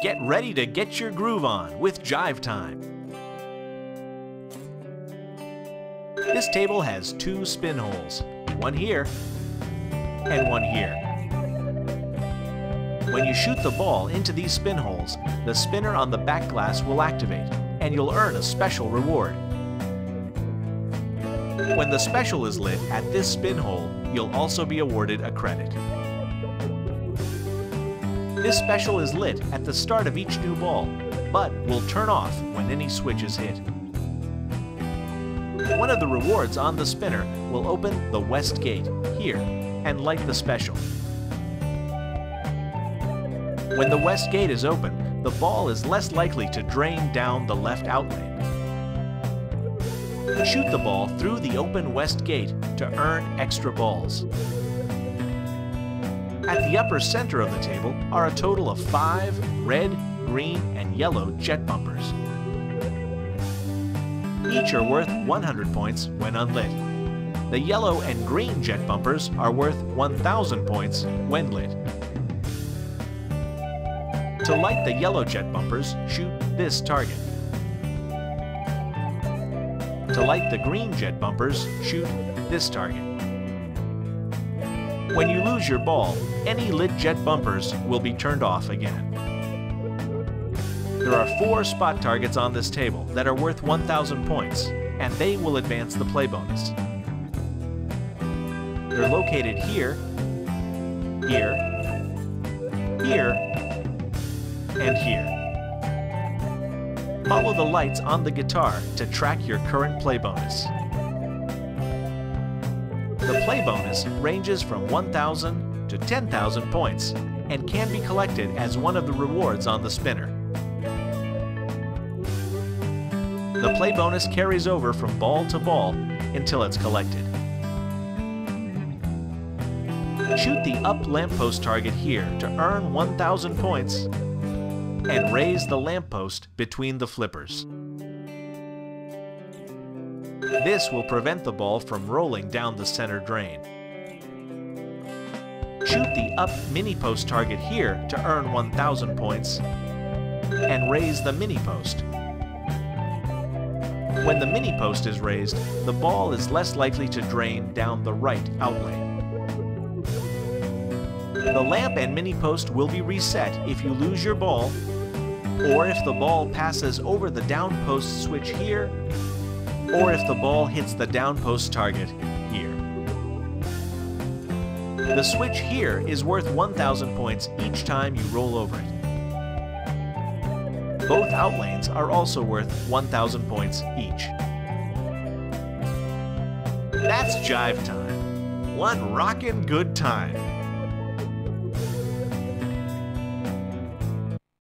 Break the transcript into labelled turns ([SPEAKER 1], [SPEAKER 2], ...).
[SPEAKER 1] Get ready to get your groove on with Jive Time. This table has two spin holes, one here and one here. When you shoot the ball into these spin holes, the spinner on the back glass will activate, and you'll earn a special reward. When the special is lit at this spin hole, you'll also be awarded a credit. This special is lit at the start of each new ball, but will turn off when any switch is hit. One of the rewards on the spinner will open the west gate, here, and light the special. When the west gate is open, the ball is less likely to drain down the left outlane. Shoot the ball through the open west gate to earn extra balls. At the upper center of the table are a total of five red, green, and yellow jet bumpers. Each are worth 100 points when unlit. The yellow and green jet bumpers are worth 1,000 points when lit. To light the yellow jet bumpers, shoot this target. To light the green jet bumpers, shoot this target. When you lose your ball, any lit jet bumpers will be turned off again. There are four spot targets on this table that are worth 1,000 points, and they will advance the play bonus. They're located here, here, here, and here. Follow the lights on the guitar to track your current play bonus. The play bonus ranges from 1,000 to 10,000 points and can be collected as one of the rewards on the spinner. The play bonus carries over from ball to ball until it's collected. Shoot the up lamppost target here to earn 1,000 points and raise the lamppost between the flippers. This will prevent the ball from rolling down the center drain. Shoot the up mini post target here to earn 1,000 points and raise the mini post. When the mini post is raised, the ball is less likely to drain down the right outlane. The lamp and mini post will be reset if you lose your ball, or if the ball passes over the down post switch here, or if the ball hits the downpost target here. The switch here is worth 1,000 points each time you roll over it. Both outlanes are also worth 1,000 points each. That's Jive Time. One rockin' good time.